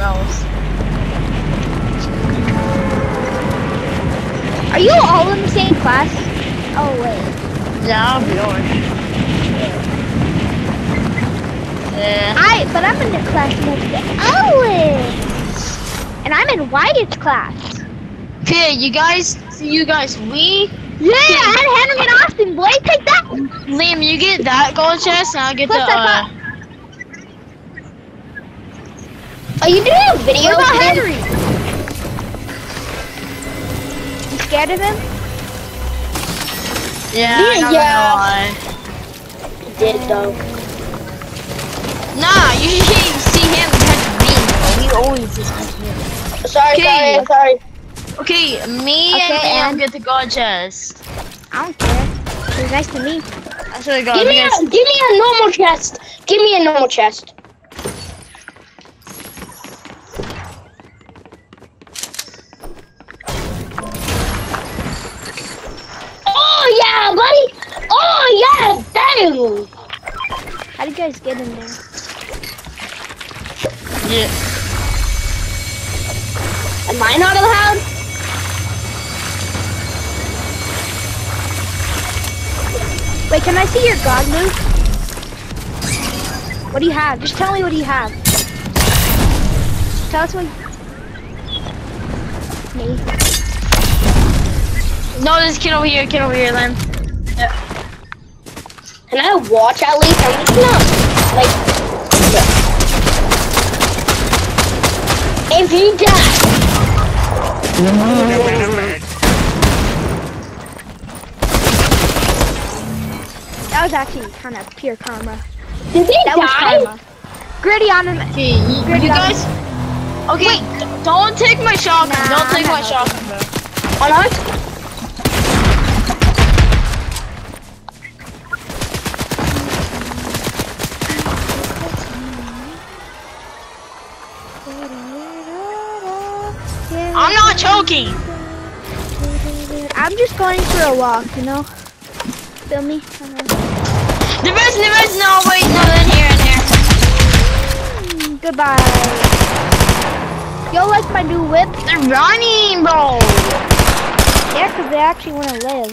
else. Are you all in the same class? Oh wait. Yeah, I'll be yours. Yeah. I but I'm in the class next to Owen. And I'm in Wyatt's class. Okay, you guys, you guys, we, Yeah, and Henry and Austin, boy, take that. Liam, you get that gold chest, and I'll get the, Plus, I uh, Are you doing a video? What about? Henry? You scared of him? yeah, Yeah, I'm not yeah. gonna lie. Did though. Nah, you should see him touch me, bro. He always is touch me. Sorry, Okay. sorry, sorry. Okay, me Okay, and Liam and- get the gold chest. I don't care. It was nice to meet. I swear to God, Give me, because a, give me a normal chest. Give me a normal chest. Yeah. How did you guys get in there? yeah. Am I not allowed? Wait, can I see your god move? What do you have? Just tell me what do you have. Tell us what. Me. No, this kid over here, kid over here, Liam. Can I watch at least? I'm just not like. If you die, That was actually kind of pure karma. did they That was die? karma. Gritty on him. Okay, you, Good you guys. Okay, d- don't take my shotgun. Nah, don't take my not shotgun, bro. Or not? I'm not choking. I'm just going for a walk, you know? Feel me? The best, the best. No, wait, no, then here and here. Mm, Goodbye. Y'all like my new whip? They're running, bro. Yeah, because they actually want to live.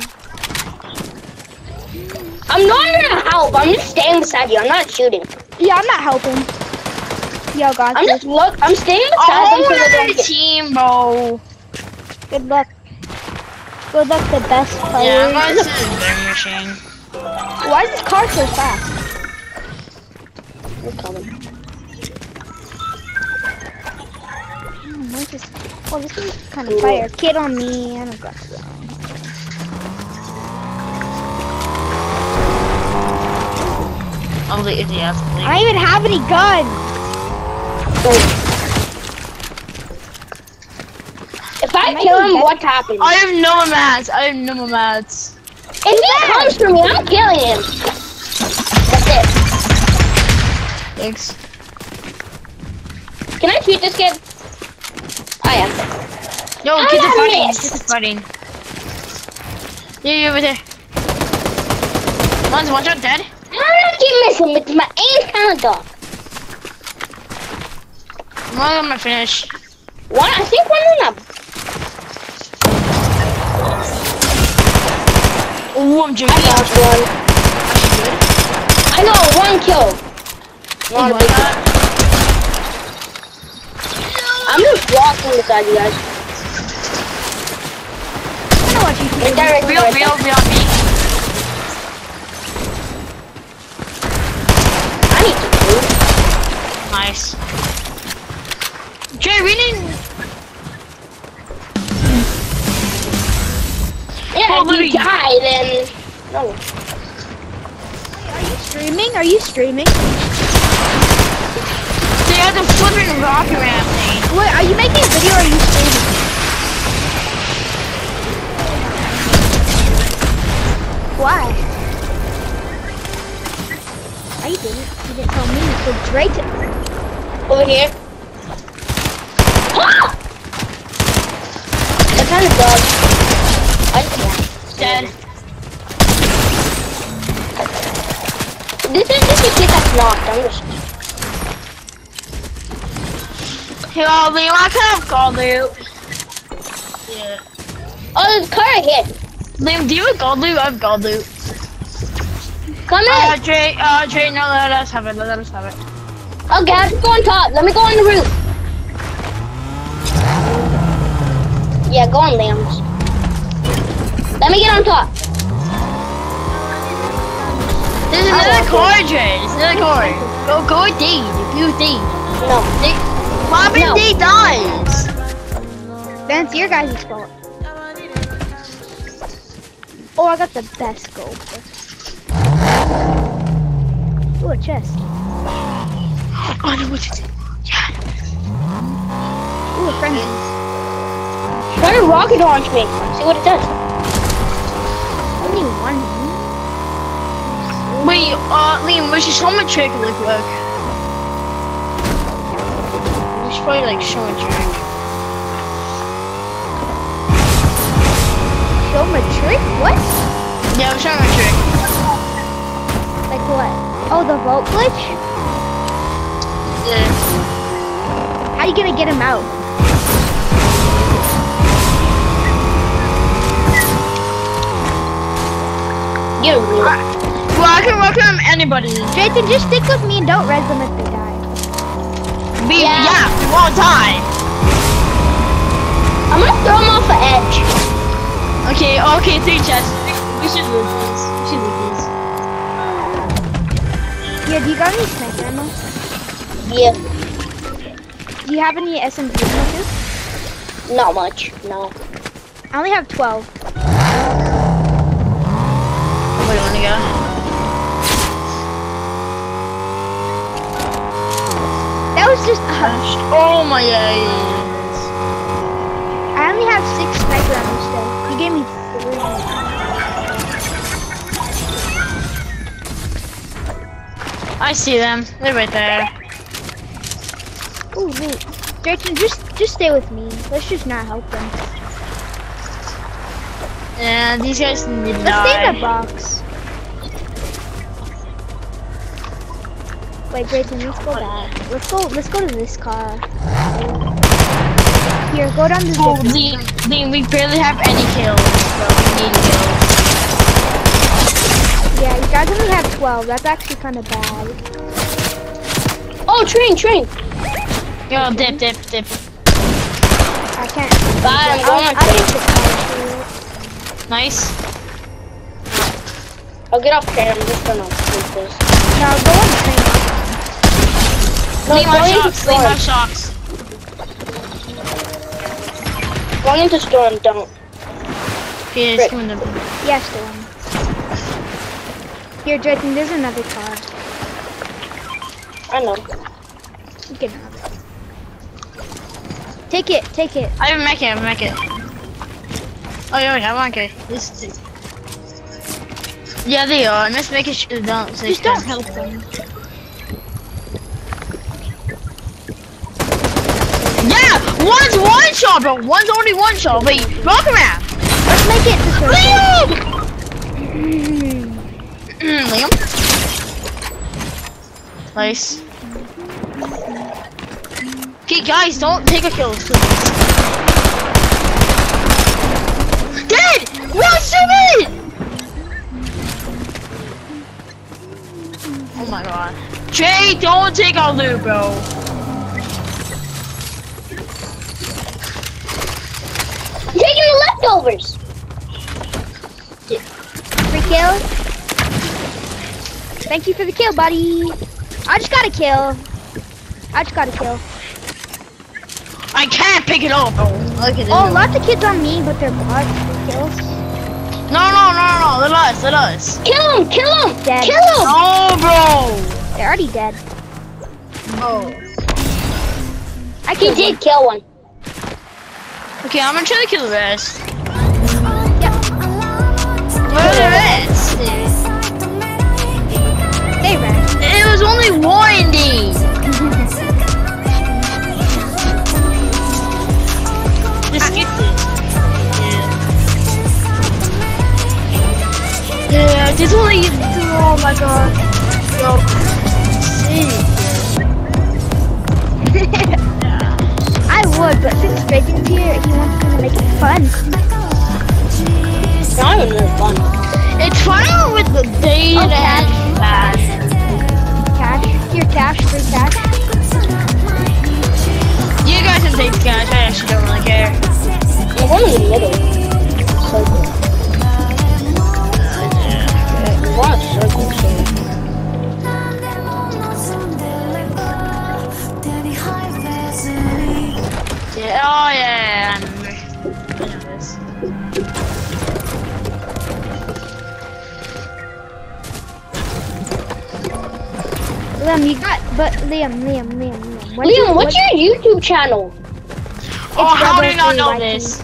I'm not gonna help. I'm just staying beside you. I'm not shooting. Yeah, I'm not helping. Yo, got I'm just look. I'm staying beside them Oh, so they the team, bro. Good luck. Good luck, the best Yeah, I'm player. going to the vending machine. Why is this car so fast? They're coming. Hmm, where's this? Oh, this is kind of fire. Kid on me. I don't got that. Oh, the idiot. I don't even have any guns. If I Am I kill even him, dead? what happens? I have no more mats. I have no more mats. If he comes for me, I'm killing him. That's it. Thanks. Can I shoot this kid? Oh, I am. No, I get the got fighting. missed. Get the fighting. Yeah, you're over there. One's one shot dead. How did I keep missing with my aim kind of dog? One of them I finish. One, I think one of them. Ooh, I'm I joking. lost one. I know, one kill. Oh my big god. I'm just walking beside you guys. I know what you Right there, Real, real, real me. I need to move. Nice. Okay, we didn't. Yeah, Oh, if you die, then... No. Are you streaming? Are you streaming? They had the flipping rocket ramp thing. Wait, are you making a video or are you streaming? Why? I didn't. You didn't tell me. So Drake. Over here. What kind of dog? I just Dead. This is just a kid that's knocked. I'm just... Hey, well, Liam, I can have gold loot. Yeah. Oh, there's a car here. Liam, do you have gold loot? I have gold loot. Come Uh, in. Jay, uh, Jay, no, let us have it. Let us have it. Okay, I'll just go on top. Let me go on the roof. Yeah, go on, Lambs. Let me get on top. There's another car, Jay. There's another car. Go, go with D. If you D. No. D. What No. D dies? Then it's your guys' fault. Oh, I got the best gold. Ooh, a chest. I know what to do. Ooh, a frenzy. Try to rocket launch me. See what it does. Only one. Wait, uh, Liam, we should show him a trick really quick. We should probably like show a trick. Show him a trick? What? Yeah, we're showing a trick. Like what? Oh, the vault glitch? Yeah. How are you gonna get him out? Weird. Well, I can welcome anybody. Jason, just stick with me and don't res them if they die. We, Yeah. yeah. we won't die. I'm gonna throw him off the edge. Okay, okay, three chests. We should loot this. We should loot this. Yeah, do you got any sniper ammo? Yeah, Do you have any SMG ammo too? not much. No. I only have 12. Do you wanna go? That was just a hush. Oh my eyes. I only have six sniper ammo still. You gave me three. I see them. They're right there. Ooh, loot. Jason, just just stay with me. Let's just not help them. Yeah, these guys need to Let's stay in the box. Wait, Jason, let's go back. Let's go. Let's go to this car. Here, go down this. Oh, zip line. Liam, Liam, we barely have any kills, but we need kills. Yeah, you guys only have 12. That's actually kind of bad. Oh, train, train. Yo, dip, dip, dip. I can't. Bye, I'm I'll, going on I'll train. take the car. Nice. I'll get off train. I'm just gonna sleep this. No, go on the train. No, Liam, going have into shocks. Liam, have storm. shocks. Going into storm, don't. Okay, it's Right. coming up. Yes, the one. Here, Jason, there's another car. I know. You can have it. Take it, take it. I have a mech I have a mech. Oh, yeah, yeah, I'm okay. This is... Yeah, they are. Let's make it sh- don't say Just don't help them. Yeah! One's one shot, bro. One's only one shot. Wait, rock around. Let's make it. Liam! Mm, Liam. Nice. Okay, guys, don't take a kill. Dead! One stupid! Oh my god. Jay, don't take our loot, bro. I'm taking the leftovers. Free kill. Thank you for the kill, buddy. I just got a kill. I just got a kill. I can't pick it up, bro. Look at this. Oh, lots of kids on me, but they're bots. Free kills. No, no, no, no, no. They're us, they're us. Kill him, kill him, Dead. kill him. No, bro. They're already dead. Oh. I He killed did one. kill one. Okay, I'm gonna try to kill the rest. Where are the rest? They ran. It was only one, D. Just it. Yeah. There's only. Oh my god. Yo. See. Yeah. Strickens here. He wants to make it fun. It's really fun. It's with the date Oh, and that. Cash. Here, cash. Free cash. You guys can take cash. I actually don't really care. I'm going in the middle. Circle. We want a circle, so. Yeah. Oh yeah. I remember. I know this. Liam, you got. But Liam, Liam, Liam, Liam. when Liam, you- what's when- your YouTube channel? Oh, how do Grubber you not know 3YT. this?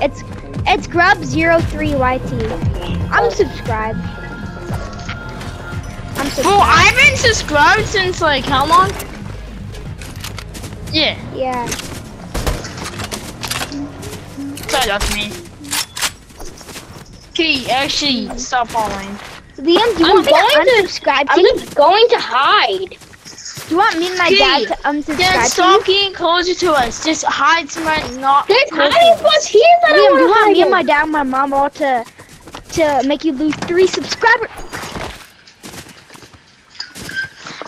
It's it's Grub03YT. I'm subscribed. I'm subscribed. Bro, I've been subscribed since like how long? Yeah. yeah. Sorry, that's me. Okay, actually, stop following. Liam, do you I'm want me going to to- unsubscribe I'm to you? just going to hide. Do you want me and my Okay, dad to unsubscribe to stop you? getting closer to us. Just hide somewhere not. There's hiding spots here that Liam, do you want want to me and my dad and my mom all to to make you lose three subscribers?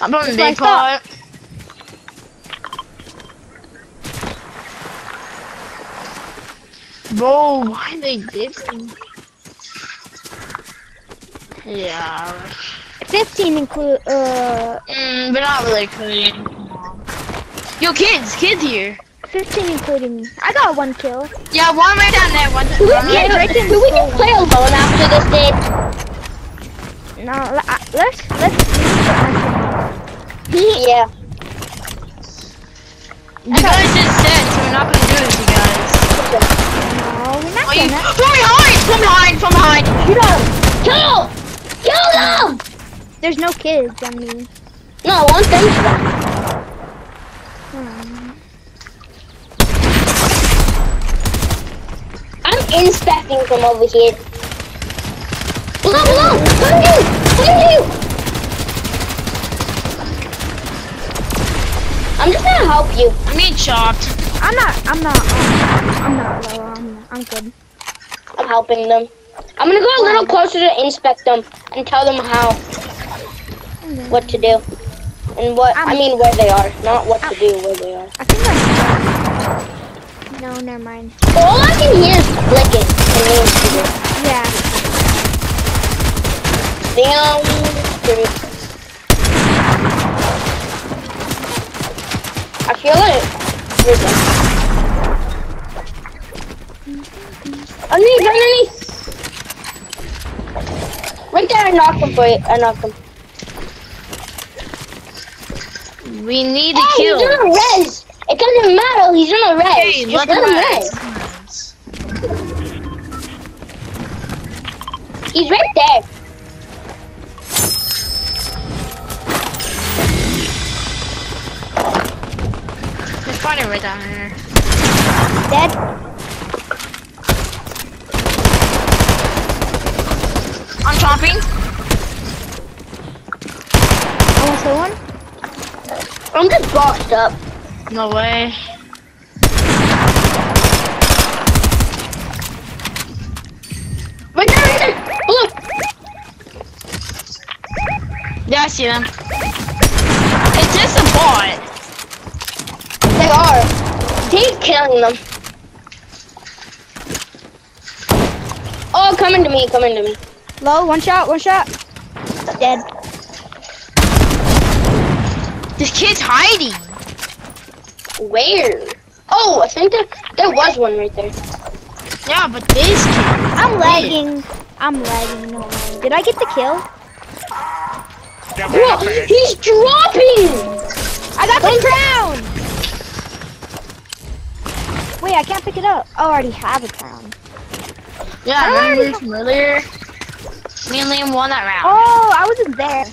I'm on the big part. Bro, why they dipping? Yeah. 15 include uh Mm, but not really clean. Yo, kids, kids here. 15 including me. I got one kill. Yeah, one right down there. One. Do we, one Yeah, can, right do we just play alone after this day? No, uh, let's let's. Yeah. You guys just said, so we're not gonna do this, you guys. No, we're not Oh, you, gonna. from behind! From behind! From behind! Shoot him! Kill! Kill them! There's no kids. I mean, No, I want them to die. um, I'm inspecting from over here. Below, below! Behind you! Behind you! I'm just gonna help you. I'm being chopped. I'm not. I'm not. I'm not low. I'm. I'm good. I'm helping them. I'm gonna go a little closer to inspect them and tell them how, what to do. And what, I um, mean where they are, not what to um, do, where they are. I think I'm. No, never mind. All I can hear is clicking and me and Peter. Yeah. Damn. I feel it. Underneath, underneath. Right there, I knocked him for you. I knocked him. We need to Oh, kill. he's in a res. It doesn't matter. He's in a res. Hey, Just let let him him rest. res. He's right there. There's fighting right down there. Dead. I'm chopping. Almost hit one. I'm just boxed up. No way. Right there, right there. Look. Yeah, I see them. It's just a bot. They are. He's killing them. Oh, coming to me, coming to me. Low. One shot. One shot. Dead. This kid's hiding. Where? Oh, I think there, there was one right there. Yeah, but this kid. I'm lagging. I'm lagging. No way. Did I get the kill? Bro, he's dropping! I got the crown. Wait, I can't pick it up. Oh, I already have a crown. Yeah, I already remember from earlier? Me and Liam won that round. Oh, I wasn't there.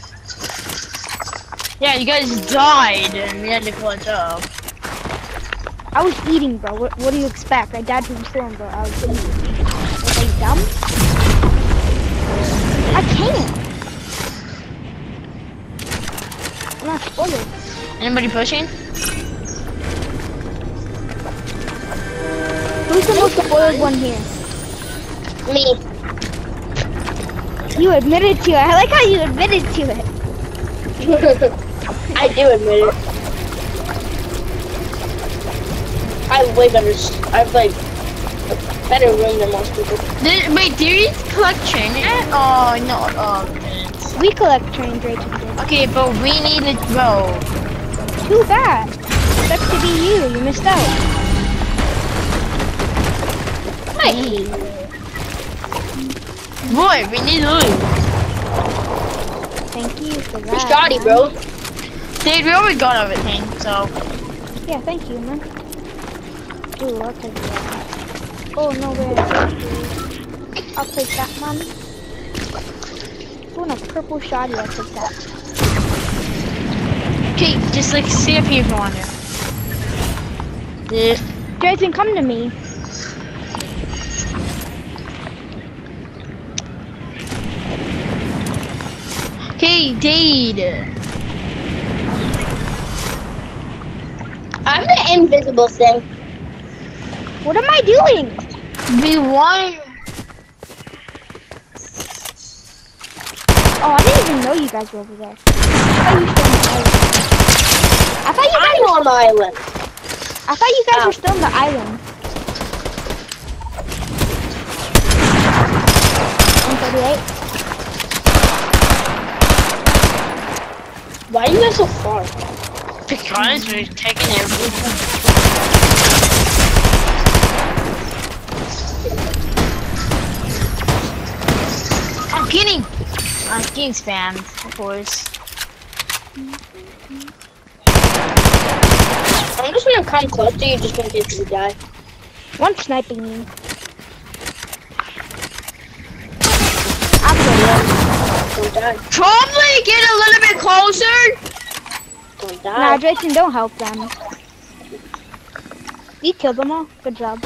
Yeah, you guys died and we had to clutch up. I was eating, bro. What, what do you expect? I died from storm, bro. I was eating. Are you dumb? I can't. I'm not spoiled. Anybody pushing? Who's the most spoiled one here? Me. You admitted to it. I like how you admitted to it. I do admit it. I have way better. s- I have like a better room than most people. Did, wait, did you collect train yet? Oh, no. Oh. We collect train Drayton did. Okay, but we need to go. Too bad. Sucks to be you. You missed out. Hey. Boy, we need to lose. Thank you for that. You're shoddy, bro. Dude, we already got everything, so. Yeah, thank you, man. Ooh, I'll take that. Oh, no way. I'll take that, man. Ooh, and a purple shoddy, I'll take that. Okay, just like see if people on here. Yeah. Jason, come to me. Okay, Dade. I'm the invisible thing. What am I doing? We want. Oh, I didn't even know you guys were over there. I thought you I'm still on the island. I thought you guys Oh. were still on the island. 138. Why are you guys so far? Because we're taking everything. I'm kidding. I'm getting spammed, of course. I'm just gonna come close to you just in case you die. One sniping me. I'll kill you. Don't die. Probably get a little bit closer. Don't Nah. Jason, don't help them. You killed them all. Good job.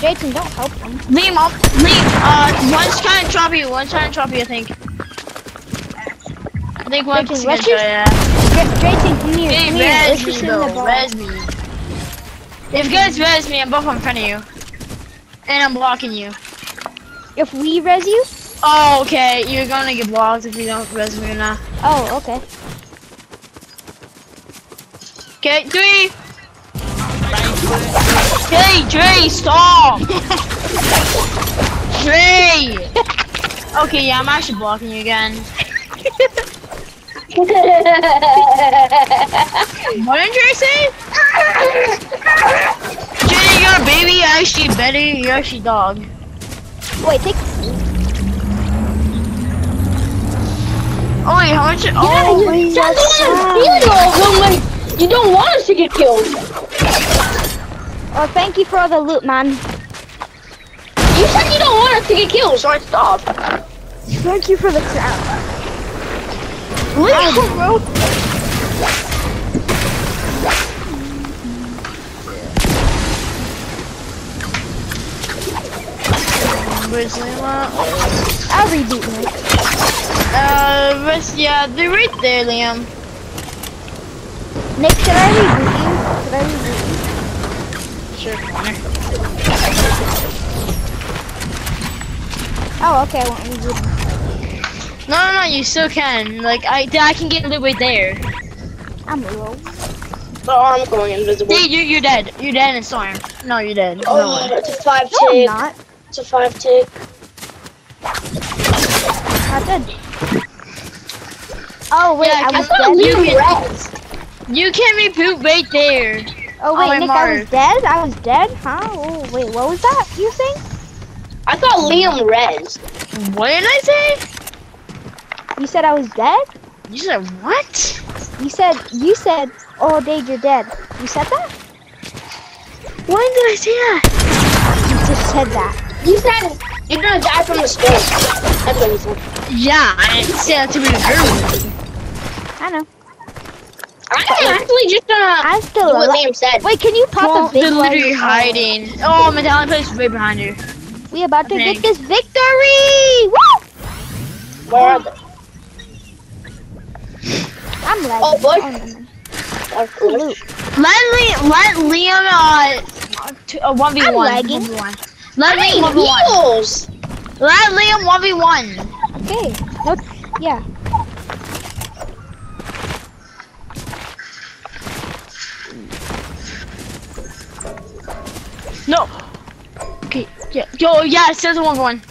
Jason, don't help them. Liam, up. Liam, uh, one's kind of choppy. One's kind of choppy, I think. I think one's Jason, gonna let's try just- Jason, come here. Hey, Come here. Let's res me, just in the though. Res me. If you guys res me, I'm both in front of you. And I'm blocking you. If we res you? Oh, okay. You're gonna get blocked if you don't res me or not. Oh, okay. Okay, three. Hey, Dre, stop! Dre! Okay, yeah, I'm actually blocking you again. What did Dre say? Jenny, you're a baby, actually Betty, you're actually dog. Wait, take. Oh wait, how much? Oh, wait, Stop that's doing sad. it! Oh you don't want us to get killed. Oh, thank you for all the loot, man. You said you don't want us to get killed, so I stopped. Thank you for the crap. Oh, bro. Where's Liam at? I'll reboot me. Uh, where's, yeah, they're right there, Liam. Nick, should I reboot you? Should I reboot you? Sure, Connor. Oh, okay, I won't reboot him. No, no, no, you still can. Like, I, I can get loot right there. I'm low. Oh, I'm going invisible. Dude, you, you're dead. You're dead in storm. No, you're dead. Oh, way. it's a five No, I'm not. It's a five tick. Not good. Oh, wait, Yeah, I I was thought dead? you- You can- res. You can reboot right there. Oh, wait, my Nick, I was dead? I was dead? Huh? Oh, wait, what was that you were saying? I thought Liam res. What did I say? You said I was dead? You said what? You said, you said, oh, Dave, you're dead. You said that? When did I say that? You just said that. You said you're gonna die from the storm. That's what you said. Yeah, I didn't say that to be the girl. I know. I'm actually just gonna I'm still do what alive. Liam said. Wait, can you pop Well, a big they're one? literally hiding. Oh, Medallion place right behind you. We about to I get this victory! Woo! Where are they? I'm lagging. Oh, boy. no, no. Of course. Let Liam, let Liam, uh, two, a one v I'm one. lagging. Let me one v one. Wheels. Let Liam one v one. Okay. No. Yeah. No. Okay. Yeah. Yo. Yeah. It says one v one.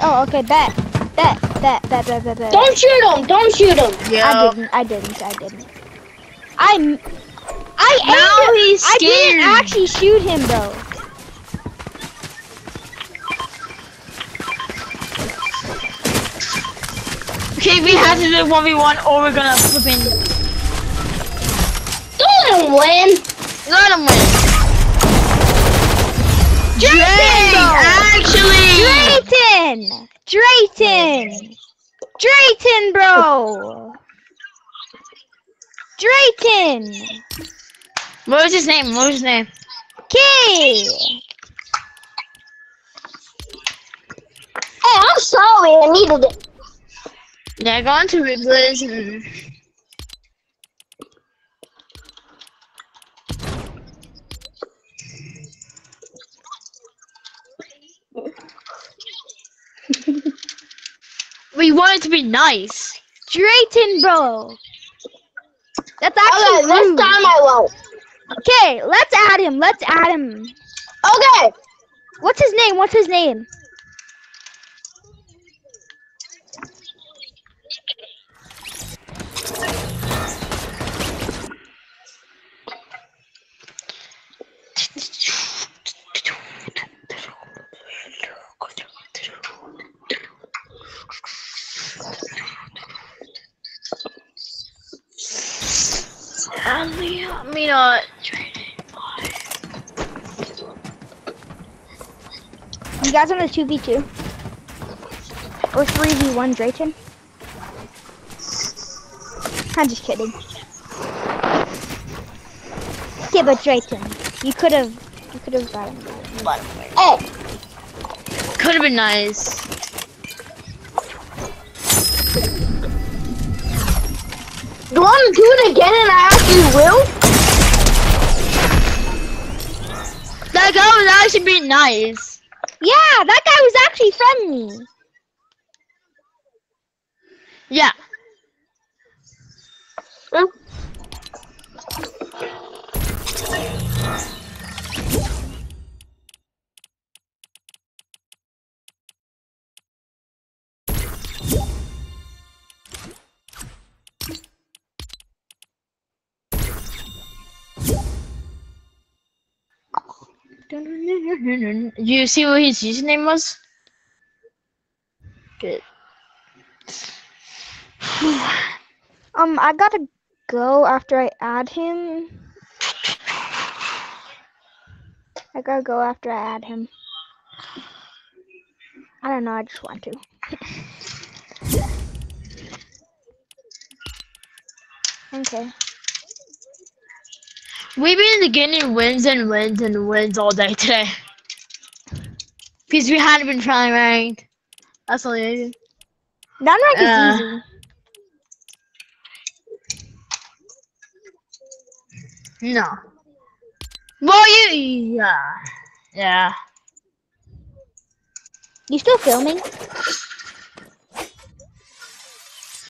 Oh, okay. Bet. Bet. Bet. Bet. Bet. Bet. bet. Don't shoot him. Don't shoot him. Yeah. I didn't. I didn't. I didn't. I. m- I Now aimed it- he's I didn't actually shoot him though. Okay. We have to do one v one, or we're gonna flipping Don't let him win. let him win. Drake, actually. Drayton! Drayton! Drayton, bro! Drayton! What was his name? What was his name? Kay! Hey, I'm sorry. I needed it. Yeah, go on to Ribless and we want it to be nice. Drayton, bro! That's Okay, actually this rude. time I won't. Okay, let's add him. Let's add him. Okay. What's his name? What's his name? I mean, uh, You guys on a 2v2? Or 3v1 Drayton? I'm just kidding. Okay, but Drayton, you could have, you could have got him. Hey, could have been nice. Do you want to do it again and I actually will? That guy was actually being nice. Yeah, that guy was actually friendly. Yeah. Hmm? You see what his username was? Good. Um, I gotta go after I add him. I gotta go after I add him. I don't know, I just want to. okay. We've been getting wins and wins and wins all day today. Because we hadn't been trying ranked. That's all it is. Non-rank Uh. is easy. No. Well, you, yeah. Yeah. You still filming?